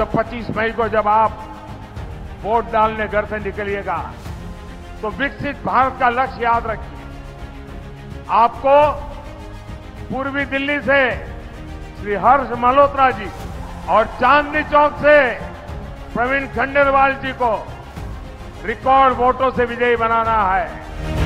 मई को जब आप वोट डालने घर से निकलिएगा तो विकसित भारत का लक्ष्य याद रखिए। आपको पूर्वी दिल्ली से श्री हर्ष मल्होत्रा जी और चांदनी चौक से प्रवीण खंडेलवाल जी को रिकॉर्ड वोटों से विजयी बनाना है।